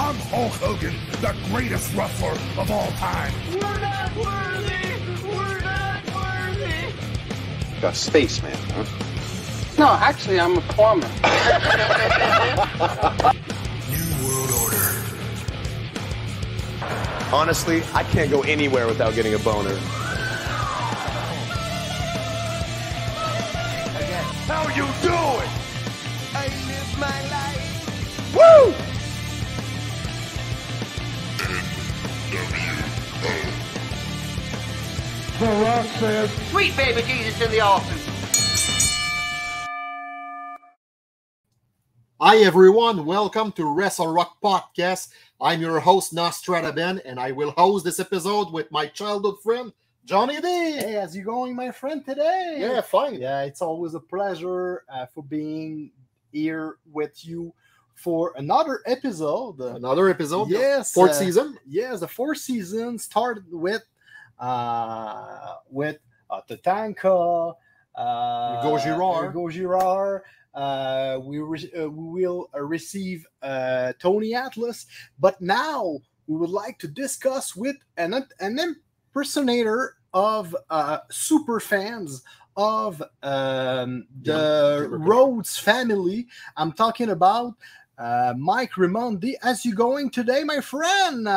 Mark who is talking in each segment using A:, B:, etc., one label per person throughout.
A: I'm Hulk Hogan, the greatest wrestler of all time.
B: We're not worthy! We're not worthy!
C: A spaceman, huh?
D: No, actually, I'm a plumber.
A: New World Order.
E: Honestly, I can't go anywhere without getting a boner.
A: Says,
D: Sweet baby Jesus in the office.
F: Hi everyone, welcome to Wrestle Rock Podcast. I'm your host Nostrada Ben, and I will host this episode with my childhood friend Johnny D.
G: Hey, how's you going, my friend, today?
F: Yeah, fine.
G: Yeah, it's always a pleasure uh, for being here with you for another episode.
F: Another episode.
G: Yes,
F: Fourth
G: uh,
F: season.
G: Yes, the fourth season started with uh with uh, Tatanka, uh,
F: Hugo Girard.
G: Hugo Girard. Uh, we, re- uh, we will uh, receive uh, Tony Atlas, but now we would like to discuss with an, an impersonator of uh, super fans of um, the
F: Yeah.
G: Rhodes family. I'm talking about uh, Mike Raimondi. As you going today, my friend?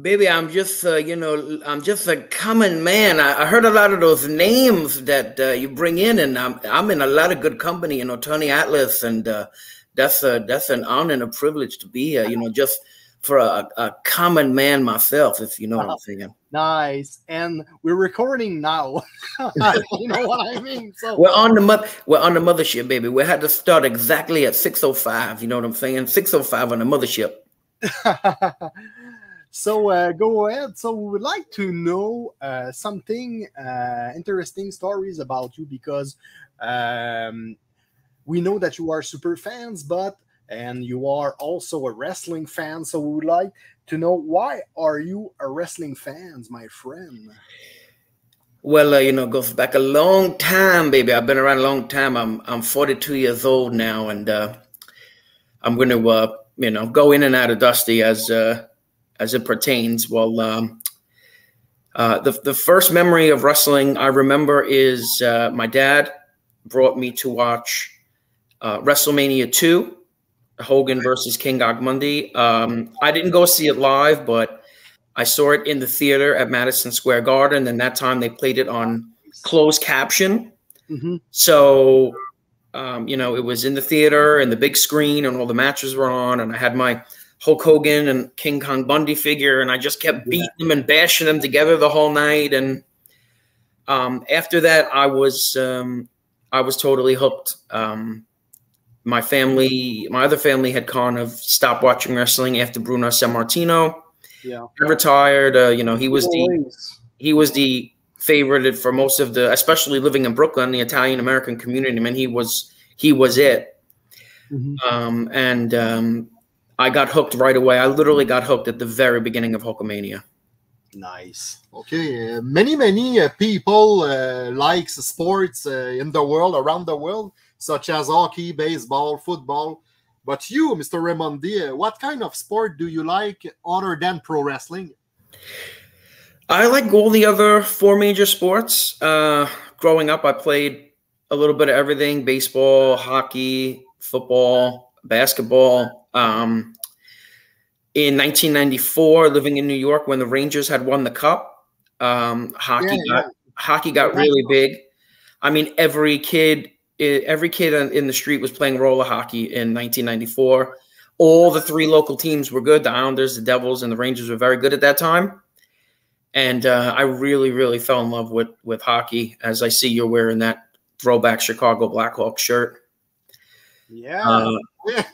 H: Baby, I'm just, uh, you know, I'm just a common man. I, I heard a lot of those names that uh, you bring in, and I'm, I'm in a lot of good company. You know, Tony Atlas, and uh, that's a, that's an honor and a privilege to be here. You know, just for a, a common man myself, if you know what I'm saying.
G: nice. And we're recording now. you know what I mean? So
H: We're on the mo- we're on the mothership, baby. We had to start exactly at 6:05. You know what I'm saying? 6:05 on the mothership.
G: So uh, go ahead. So we would like to know uh, something uh, interesting stories about you because um, we know that you are super fans, but and you are also a wrestling fan. So we would like to know why are you a wrestling fans, my friend?
H: Well, uh, you know, goes back a long time, baby. I've been around a long time. I'm I'm 42 years old now, and uh, I'm going to, uh, you know, go in and out of Dusty as uh, as it pertains. Well, um, uh, the the first memory of wrestling I remember is uh, my dad brought me to watch uh, WrestleMania 2, Hogan versus King Kong Bundy. Um, I didn't go see it live, but I saw it in the theater at Madison Square Garden, and that time they played it on closed caption.
G: Mhm.
H: So, um, you know, it was in the theater and the big screen, and all the matches were on, and I had my Hulk Hogan and King Kong Bundy figure, and I just kept beating them and bashing them together the whole night. And um, after that, I was um, I was totally hooked. Um, my family, my other family, had kind of stopped watching wrestling after Bruno Sammartino
G: Yeah.
H: retired. Uh, you know, he was the he was the favorite for most of the, especially living in Brooklyn, the Italian American community. I mean, he was he was it.
G: Mhm.
H: Um, and um, I got hooked right away. I literally got hooked at the very beginning of Hulkamania.
G: Nice.
F: Okay, uh, many many uh, people uh, likes sports uh, in the world, around the world, such as hockey, baseball, football. But you, Mr. Raimondi, uh, what kind of sport do you like other than pro wrestling?
H: I like all the other four major sports. Uh, growing up, I played a little bit of everything: baseball, hockey, football, basketball. Um, in 1994, living in New York when the Rangers had won the cup, um, hockey
F: Yeah,
H: got hockey got really big. I mean, every kid, every kid in- in the street was playing roller hockey in 1994. All the three local teams were good. The Islanders, the Devils, and the Rangers were very good at that time. And uh, I really, really fell in love with with hockey. As I see you're wearing that throwback Chicago Blackhawk shirt.
G: Yeah.
H: Uh,
F: Yeah.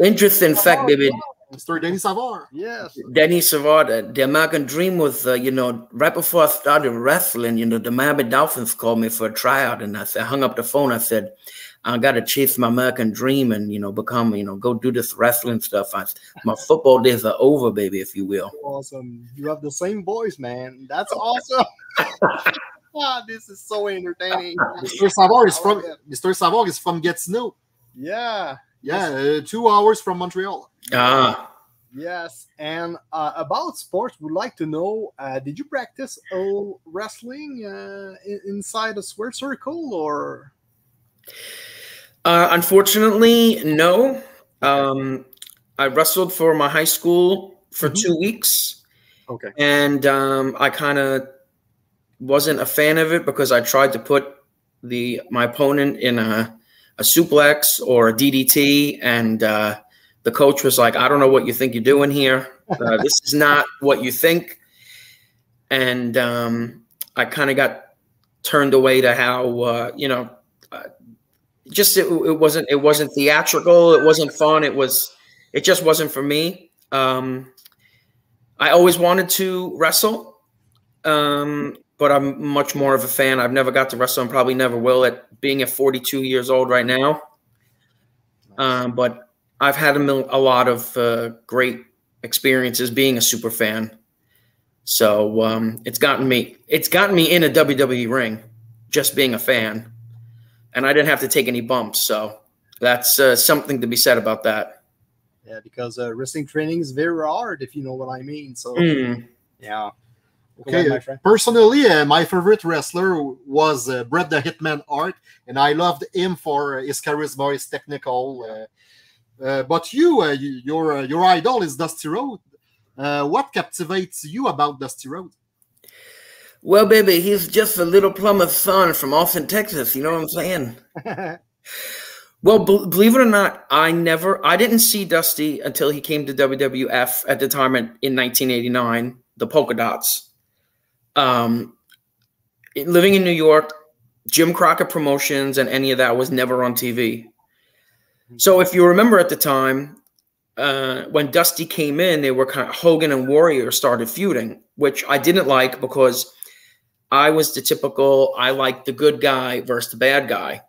H: Interesting fact, baby.
F: Mr. Denis Savard.
G: yes.
H: Denny Savard, uh, the American Dream was, uh, you know, right before I started wrestling, you know, the Miami Dolphins called me for a tryout, and I said, I hung up the phone. I said, I got to chase my American dream and, you know, become, you know, go do this wrestling stuff. I, my football days are over, baby, if you will.
G: Awesome. You have the same voice, man. That's awesome. ah, this is so entertaining.
F: Mr. Savard is from Mr. Savard is from Get Gatineau.
G: Yeah.
F: Yeah, uh, two hours from Montreal.
H: Ah,
G: Yes, and uh, about sports, we'd like to know: uh, Did you practice uh, wrestling uh, inside a square circle, or?
H: Uh, unfortunately, no. Um, I wrestled for my high school for
G: Mhm.
H: two weeks,
G: Okay.
H: and um, I kind of wasn't a fan of it because I tried to put the my opponent in a, a suplex or a DDT, and uh, the coach was like, "I don't know what you think you're doing here. Uh, this is not what you think." And um, I kind of got turned away to how uh, you know just it, it wasn't it wasn't theatrical it wasn't fun it was it just wasn't for me um i always wanted to wrestle um but i'm much more of a fan i've never got to wrestle and probably never will at being at 42 years old right now um but i've had a, mil- a lot of uh, great experiences being a super fan so um it's gotten me it's gotten me in a wwe ring just being a fan and I didn't have to take any bumps. So that's uh, something to be said about that.
G: Yeah, because uh, wrestling training is very hard, if you know what I mean. So
H: Mm.
G: yeah. Go
F: Okay,
G: ahead, my friend.
F: personally, uh, my favorite wrestler was uh, Bret the Hitman Hart, and I loved him for his charisma, his technical. Uh, uh, but you, uh, you your uh, your idol is Dusty Road. Uh, what captivates you about Dusty Road?
H: Well, baby, he's just a little plumber son from Austin, Texas. You know what I'm saying? Well, b- believe it or not, I never, I didn't see Dusty until he came to WWF at the time in, in 1989, the Polka Dots. Um, living in New York, Jim Crockett Promotions and any of that was never on TV. So if you remember at the time, uh, when Dusty came in, they were kind of Hogan and Warrior started feuding, which I didn't like because I was the typical I like the good guy versus the bad guy.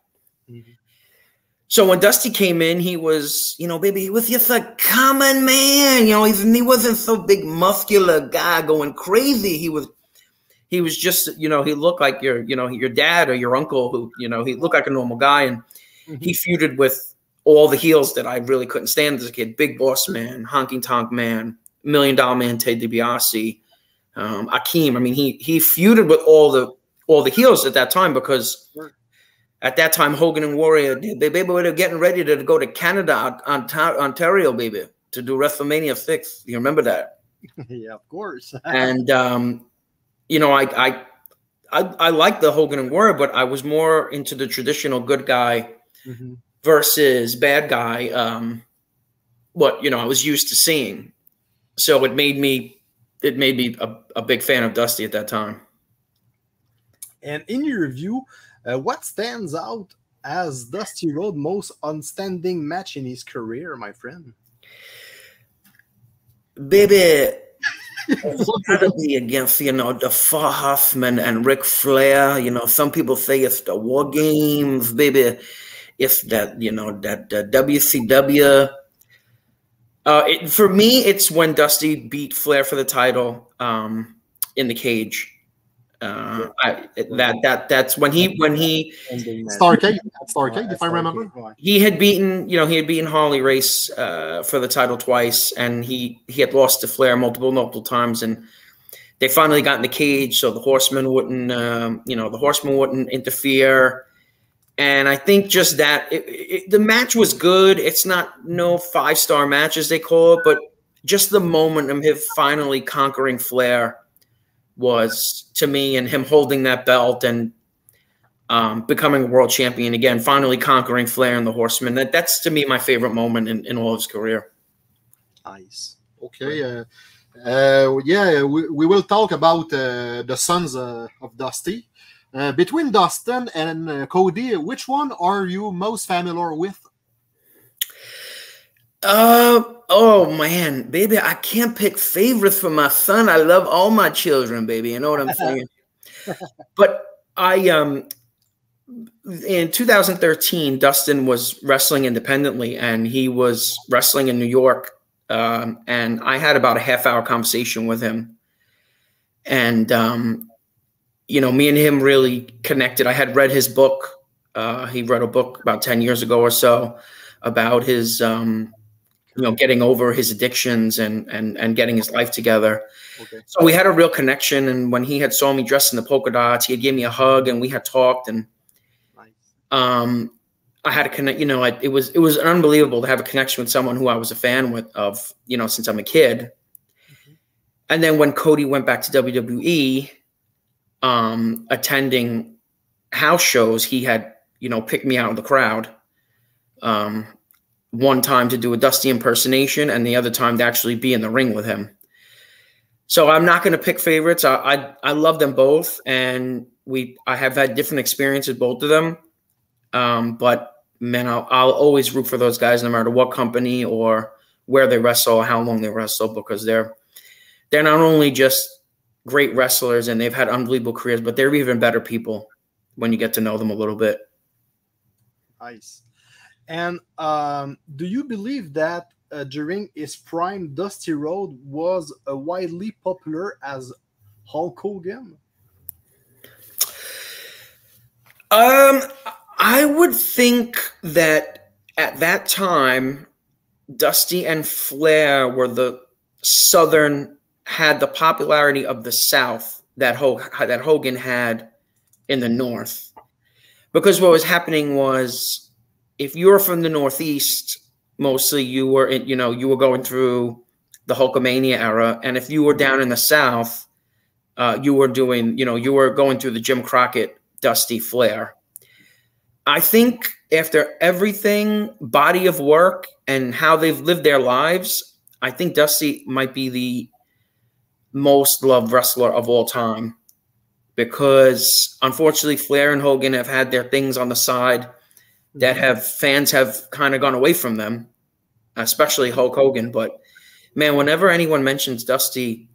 H: So when Dusty came in, he was, you know, baby, he was just a common man. You know, he's, he wasn't so big, muscular guy going crazy. He was, he was just, you know, he looked like your, you know, your dad or your uncle, who, you know, he looked like a normal guy, and he feuded with all the heels that I really couldn't stand as a kid. Big Boss Man, Honky Tonk Man, Million Dollar Man, Ted DiBiase, um, Akeem. I mean, he he feuded with all the all the heels at that time because at that time Hogan and Warrior they, they, they were getting ready to go to Canada, Ontario, baby, to do WrestleMania six. You remember that?
G: yeah, of course.
H: and um, you know, I I I, I like the Hogan and Warrior, but I was more into the traditional good guy
G: Mhm.
H: versus bad guy. Um, what you know, I was used to seeing, so it made me it made me a, a big fan of Dusty at that time.
G: And in your review, uh, what stands out as Dusty Road most outstanding match in his career, my friend?
H: Baby, be against you know the Four Horsemen and Ric Flair. You know, some people say it's the War Games, baby. It's that you know that the WCW. Uh, it, for me, it's when Dusty beat Flair for the title um, in the cage. Uh, I, that that that's when he when he
F: Starcade, Starcade, if I remember.
H: He had beaten, you know, he had beaten Harley Race uh, for the title twice, and he he had lost to Flair multiple multiple times, and they finally got in the cage, so the Horseman wouldn't, um, you know, the Horseman wouldn't interfere, and I think just that it, it, the match was good. It's not no five star match as they call it, but just the moment of him finally conquering Flair was to me, and him holding that belt and um, becoming a world champion again, finally conquering Flair and the Horsemen. That that's to me my favorite moment in, in all of his career.
G: Nice.
F: Okay. Uh, uh, yeah, we, we will talk about uh, the sons uh, of Dusty. Uh, between Dustin and uh, Cody, which one are you most familiar with?
H: Uh oh man, baby, I can't pick favorites for my son. I love all my children, baby. You know what I'm saying? but I um in 2013, Dustin was wrestling independently, and he was wrestling in New York. Um, and I had about a half hour conversation with him, and um, you know, me and him really connected. I had read his book. Uh, he wrote a book about ten years ago or so about his um, you know, getting over his addictions and and and getting his life together.
G: Okay.
H: So we had a real connection. And when he had saw me dressed in the polka dots, he had gave me a hug, and we had talked. And
G: Nice.
H: um, I had a connect. You know, I, it was it was unbelievable to have a connection with someone who I was a fan with of you know since I'm a kid. And then when Cody went back to WWE, um, attending house shows, he had you know picked me out of the crowd. Um, one time to do a Dusty impersonation, and the other time to actually be in the ring with him. So I'm not going to pick favorites. I, I I love them both, and we I have had different experiences both of them. Um, but man, I'll, I'll always root for those guys, no matter what company or where they wrestle, or how long they wrestle, because they're they're not only just great wrestlers and they've had unbelievable careers, but they're even better people when you get to know them a little bit.
G: Nice. And um, do you believe that uh, during his prime, Dusty Road was uh, widely popular as Hulk Hogan?
H: Um, I would think that at that time, Dusty and Flair were the Southern had the popularity of the South that Ho- that Hogan had in the North, because what was happening was if you were from the Northeast, mostly you were in, you know you were going through the Hulkamania era, and if you were down in the South, uh, you were doing you know you were going through the Jim Crockett, Dusty Flair. I think after everything, body of work and how they've lived their lives, I think Dusty might be the most loved wrestler of all time because unfortunately Flair and Hogan have had their things on the side that have fans have kind of gone away from them, especially Hulk Hogan. But man, whenever anyone mentions Dusty,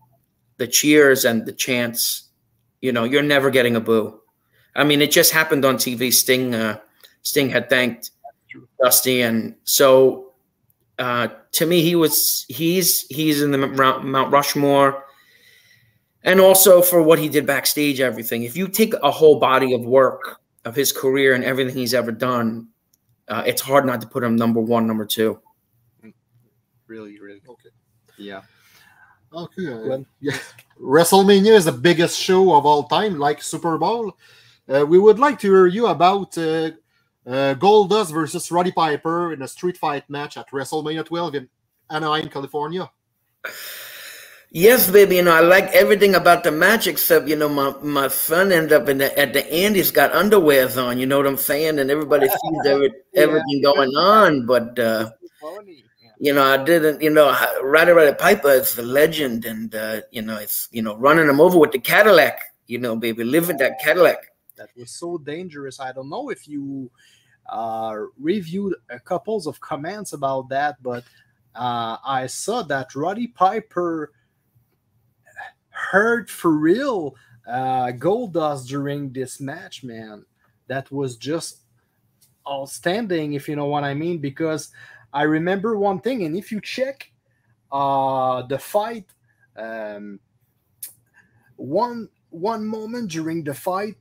H: the cheers and the chants, you know, you're never getting a boo. I mean, it just happened on TV. Sting, uh, Sting had thanked Dusty, and so uh, to me, he was he's he's in the Mount, Mount Rushmore, and also for what he did backstage, everything. If you take a whole body of work of his career and everything he's ever done, uh, it's hard not to put him number one, number two.
G: Really, really.
F: Okay.
G: Yeah.
F: Okay.
G: Glenn?
F: yeah. WrestleMania is the biggest show of all time, like Super Bowl. Uh, we would like to hear you about uh, uh, Goldust versus Roddy Piper in a street fight match at WrestleMania 12 in Anaheim, California.
H: Yes, baby. You know, I like everything about the match except, you know, my, my son ended up in the, at the end. He's got underwears on. You know what I'm saying? And everybody sees every, everything going on. But, uh, you know, I didn't, you know, Roddy Roddy Piper is the legend. And, uh, you know, it's, you know, running him over with the Cadillac, you know, baby, live with that Cadillac.
G: That was so dangerous. I don't know if you uh, reviewed a couples of comments about that, but uh, I saw that Roddy Piper hurt for real uh, Goldust during this match, man. That was just outstanding, if you know what I mean. Because I remember one thing, and if you check uh, the fight, um, one one moment during the fight,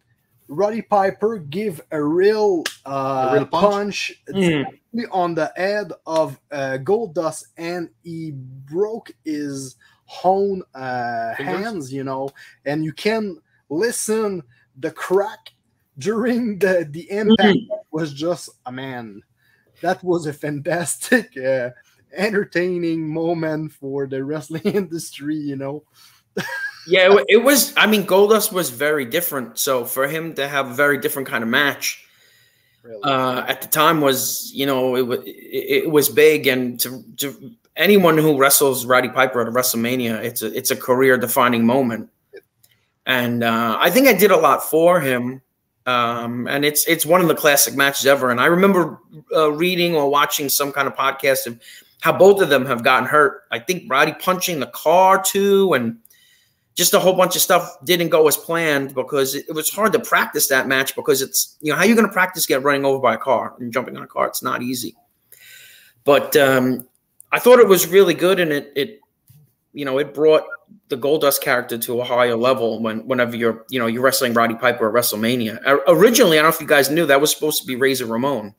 G: Roddy Piper give a real, uh,
F: A real punch?
G: punch,
H: Mm.
G: on the head of uh, Goldust, and he broke his own uh, hands. You know, and you can listen the crack during the the impact was just a man. That was a fantastic, uh, entertaining moment for the wrestling industry. You know.
H: Yeah, it, it was. I mean, Goldust was very different. So for him to have a very different kind of match
G: Really.
H: uh, at the time was, you know, it was it, it was big, and to, to anyone who wrestles Roddy Piper at WrestleMania, it's a it's a career defining moment. And uh, I think I did a lot for him, um, and it's it's one of the classic matches ever. And I remember uh, reading or watching some kind of podcast of how both of them have gotten hurt. I think Roddy punching the car too, and just a whole bunch of stuff didn't go as planned because it, it was hard to practice that match because it's you know how you going to practice get running over by a car and jumping on a car it's not easy but um, i thought it was really good and it it you know it brought the goldust character to a higher level when whenever you're you know you're wrestling roddy piper at wrestlemania originally i don't know if you guys knew that was supposed to be razor ramon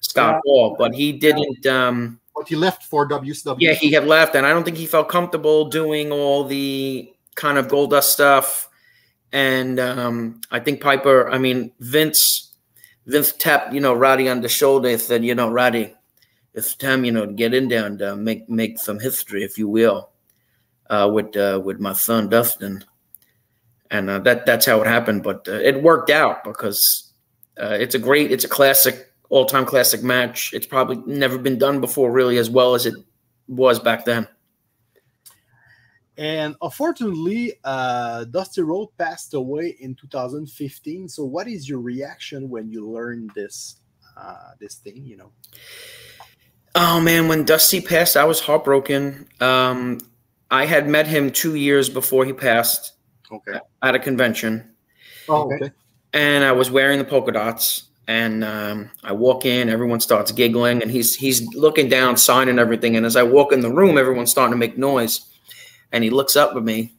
H: scott
G: Yeah.
H: hall but he didn't um
F: but he left for WCW.
H: Yeah, he had left, and I don't think he felt comfortable doing all the kind of Goldust stuff. And um, I think Piper, I mean Vince, Vince tapped you know Roddy on the shoulder and said, you know, Roddy, it's time you know to get in there and uh, make make some history, if you will, uh, with uh, with my son Dustin. And uh, that that's how it happened, but uh, it worked out because uh, it's a great, it's a classic, all time classic match. It's probably never been done before, really, as well as it was back then.
G: And unfortunately, uh, Dusty Road passed away in 2015. So, what is your reaction when you learn this uh, this thing? You know.
H: Oh man, when Dusty passed, I was heartbroken. Um, I had met him two years before he passed.
G: Okay.
H: At a convention.
F: Oh, okay.
H: And I was wearing the polka dots, and um, I walk in, everyone starts giggling, and he's he's looking down, signing everything. And as I walk in the room, everyone's starting to make noise. And he looks up at me,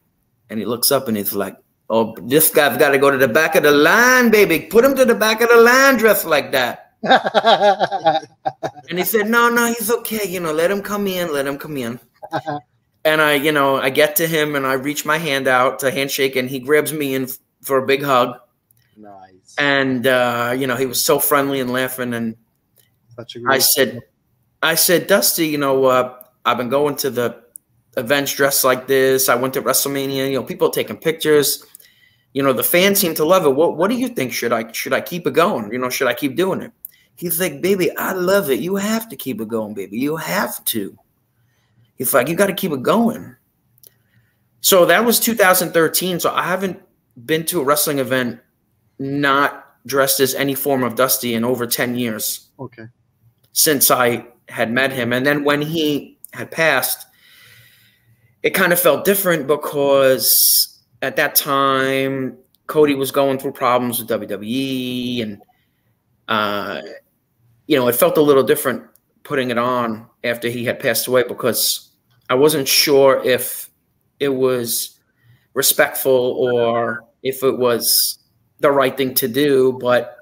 H: and he looks up and he's like, "Oh, this guy's got to go to the back of the line, baby. Put him to the back of the line, dressed like that." and he said, "No, no, he's okay. You know, let him come in. Let him come in." and I, you know, I get to him and I reach my hand out to handshake, and he grabs me in for a big hug.
G: Nice.
H: And uh, you know, he was so friendly and laughing. And
G: Such a
H: I said, I said, Dusty, you know, uh, I've been going to the events dressed like this. I went to WrestleMania. You know, people taking pictures. You know, the fans seem to love it. What What do you think? Should I should I keep it going? You know, should I keep doing it? He's like, baby, I love it. You have to keep it going, baby. You have to. He's like, you got to keep it going. So that was 2013. So I haven't been to a wrestling event not dressed as any form of Dusty in over 10 years
G: Okay.
H: since I had met him. And then when he had passed, it kind of felt different because at that time, Cody was going through problems with WWE and, uh, you know, it felt a little different putting it on after he had passed away because I wasn't sure if it was respectful or if it was the right thing to do. But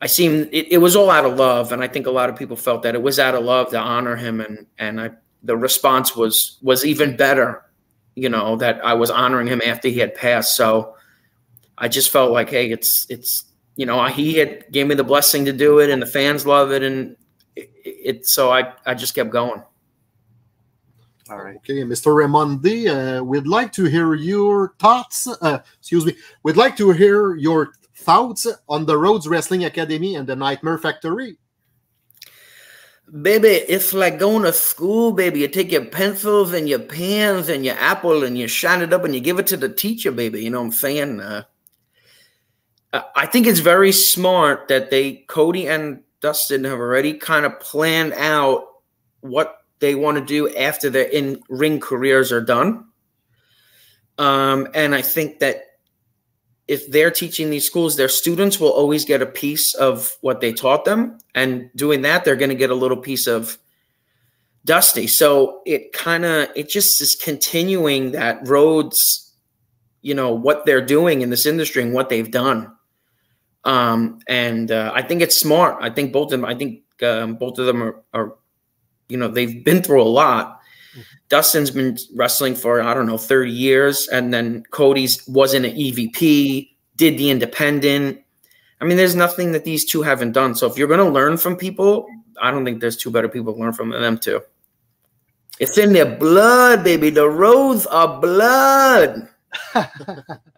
H: I seem it, it was all out of love, and I think a lot of people felt that it was out of love to honor him, and and I, the response was was even better. You know that I was honoring him after he had passed, so I just felt like, hey, it's it's you know he had gave me the blessing to do it, and the fans love it, and it, it so I I just kept going.
G: All right.
F: Okay, Mr. Raimondi, uh, we'd like to hear your thoughts. Uh, excuse me. We'd like to hear your thoughts on the Rhodes Wrestling Academy and the Nightmare Factory.
H: Baby, it's like going to school, baby. You take your pencils and your pens and your apple and you shine it up and you give it to the teacher, baby. You know what I'm saying? Uh, I think it's very smart that they, Cody and Dustin, have already kind of planned out what they want to do after their in ring careers are done. Um, and I think that if they're teaching these schools, their students will always get a piece of what they taught them. And doing that, they're going to get a little piece of Dusty. So it kind of, it just is continuing that Rhodes, you know, what they're doing in this industry and what they've done. Um, and uh, I think it's smart. I think both of them, I think um, both of them are, are, you know, they've been through a lot. Dustin's been wrestling for I don't know 30 years, and then Cody's wasn't an EVP, did the independent. I mean, there's nothing that these two haven't done. So if you're going to learn from people, I don't think there's two better people to learn from than them two. It's in their blood, baby. The roads are blood.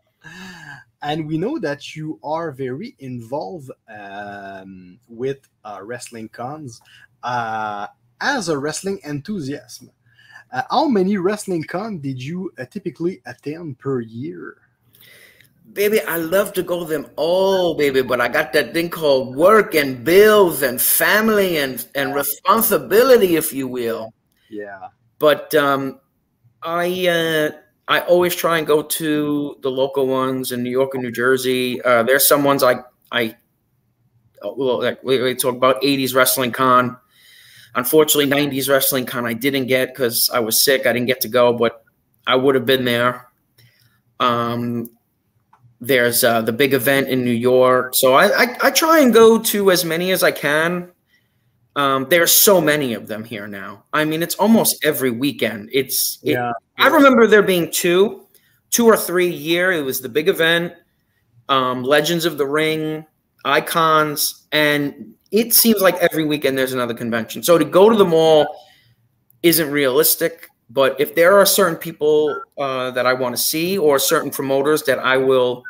G: and we know that you are very involved um, with uh, wrestling cons uh, as a wrestling enthusiast. Uh, how many wrestling cons did you uh, typically attend per year?
H: Baby, I love to go to them all, baby, but I got that thing called work and bills and family and, and responsibility, if you will.
G: Yeah.
H: But um, I uh, I always try and go to the local ones in New York and New Jersey. Uh, there's some ones I I well, like we, we talk about 80s wrestling con. Unfortunately, 90s wrestling con I didn't get because I was sick. I didn't get to go, but I would have been there. Um, there's uh, the big event in New York, so I, I, I try and go to as many as I can. Um, there are so many of them here now. I mean, it's almost every weekend. It's it-
G: Yeah.
H: I remember there being two, two or three year. It was the big event, um, Legends of the Ring, Icons, and it seems like every weekend there's another convention. So to go to them all isn't realistic. But if there are certain people uh, that I want to see or certain promoters that I will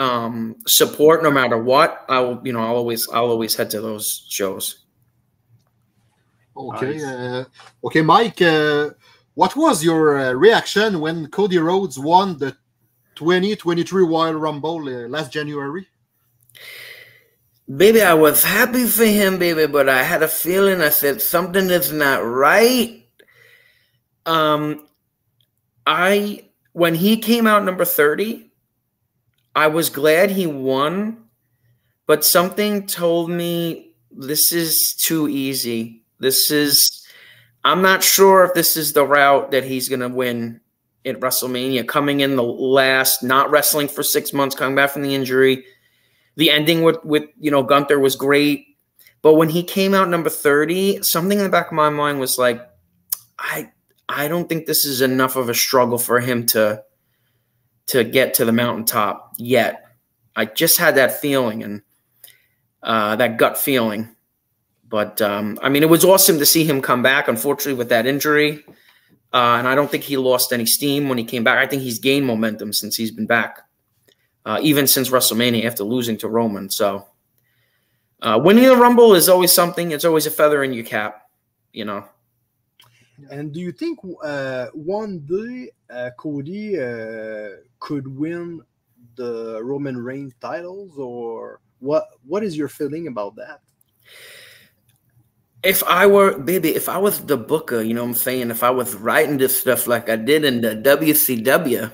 H: um, support no matter what, I will. You know, I'll always I'll always head to those shows.
F: Okay,
G: Nice.
F: uh, okay, Mike. Uh, what was your uh, reaction when Cody Rhodes won the 2023 Royal Rumble uh, last January?
H: Baby, I was happy for him, baby, but I had a feeling I said something is not right. Um I when he came out number 30, I was glad he won, but something told me this is too easy. This is I'm not sure if this is the route that he's going to win at WrestleMania coming in the last, not wrestling for 6 months, coming back from the injury the ending with with you know Gunther was great, but when he came out number thirty, something in the back of my mind was like, I I don't think this is enough of a struggle for him to to get to the mountaintop yet. I just had that feeling and uh, that gut feeling. But um, I mean, it was awesome to see him come back. Unfortunately, with that injury, uh, and I don't think he lost any steam when he came back. I think he's gained momentum since he's been back uh, even since WrestleMania after losing to Roman. So uh, winning the Rumble is always something. It's always a feather in your cap, you know.
G: And do you think uh, one day uh, Cody uh, could win the Roman Reigns titles, or what? What is your feeling about that?
H: If I were, baby, if I was the booker, you know what I'm saying? If I was writing this stuff like I did in the WCW,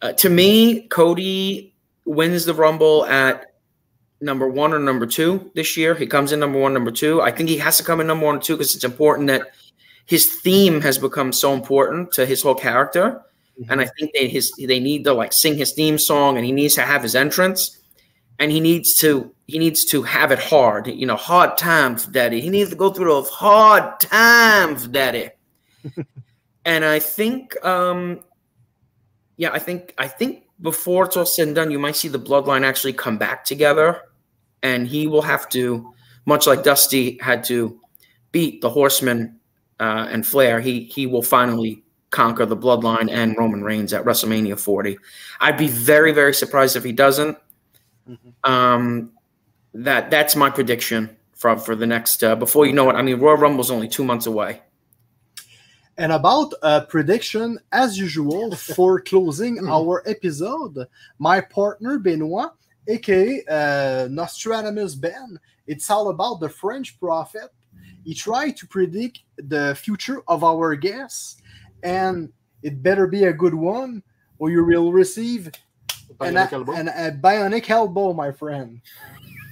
H: uh, to me, Cody wins the Rumble at number one or number two this year. He comes in number one, number two. I think he has to come in number one or two because it's important that his theme has become so important to his whole character. And I think they his they need to like sing his theme song and he needs to have his entrance and he needs to he needs to have it hard. You know, hard times, daddy. He needs to go through those hard times, daddy. and I think um yeah, I think I think before it's all said and done, you might see the bloodline actually come back together, and he will have to, much like Dusty had to beat the Horsemen uh, and Flair. He he will finally conquer the bloodline and Roman Reigns at WrestleMania 40. I'd be very very surprised if he doesn't. Um, that that's my prediction for for the next. Uh, before you know it, I mean Royal Rumble's only two months away.
G: And about uh, prediction, as usual, for closing our episode, my partner Benoit, aka uh, Nostradamus Ben, it's all about the French prophet. He tried to predict the future of our guests, and it better be a good one, or you will receive an,
F: Bionic elbow?
G: an- a bionic elbow, my friend.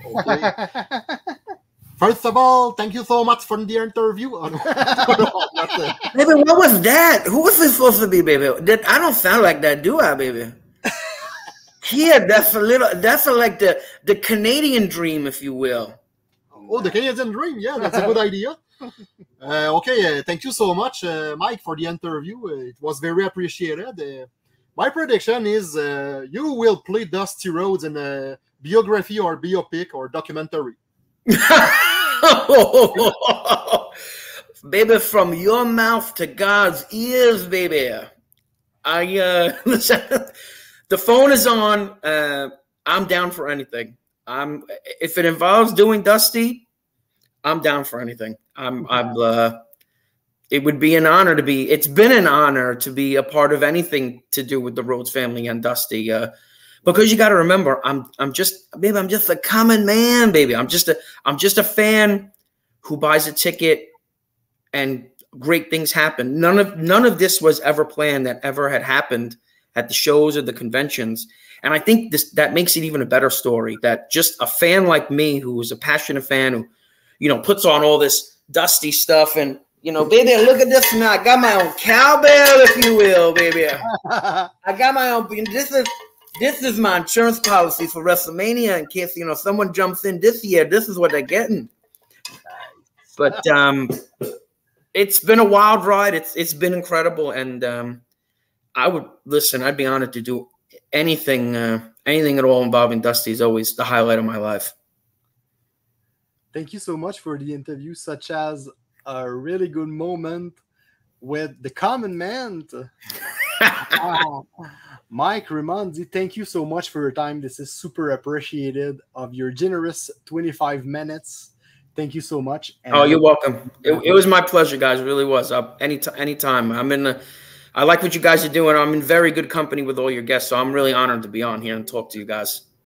F: Okay. First of all, thank you so much for the interview. Oh, no. No, not the-
H: Baby, what was that? Who was this supposed to be, baby? That I don't sound like that, do I, baby? yeah, that's a little. That's a, like the the Canadian dream, if you will.
F: Oh, the Canadian Dream. Yeah, that's a good idea. Uh, okay, uh, thank you so much, uh, Mike, for the interview. Uh, it was very appreciated. My prediction is uh, you will play Dusty Rhodes in a biography or biopic or documentary.
H: baby, from your mouth to God's ears, baby. I uh the phone is on. Uh I'm down for anything. I'm if it involves doing Dusty, I'm down for anything. I'm I'm uh it would be an honor to be it's been an honor to be a part of anything to do with the Rhodes family and Dusty. Uh because you got to remember, I'm I'm just baby, I'm just a common man, baby. I'm just a I'm just a fan who buys a ticket and great things happen. None of none of this was ever planned that ever had happened at the shows or the conventions. And I think this that makes it even a better story that just a fan like me who is a passionate fan who, you know, puts on all this dusty stuff and you know, baby, look at this now. I got my own cowbell, if you will, baby. I got my own. This is this is my insurance policy for WrestleMania in case you know someone jumps in this year. This is what they're getting. but um, it's been a wild ride. It's it's been incredible, and um, I would listen. I'd be honored to do anything, uh, anything at all involving Dusty is always the highlight of my life.
G: Thank you so much for the interview, such as a really good moment with the common man. uh, Mike Raimondi, thank you so much for your time. This is super appreciated of your generous 25 minutes. Thank you so much.
H: And oh, you're welcome. It, it, was my pleasure, guys. It really was. Uh, any time anytime. I'm in the. I like what you guys are doing. I'm in very good company with all your guests, so I'm really honored to be on here and talk to you guys.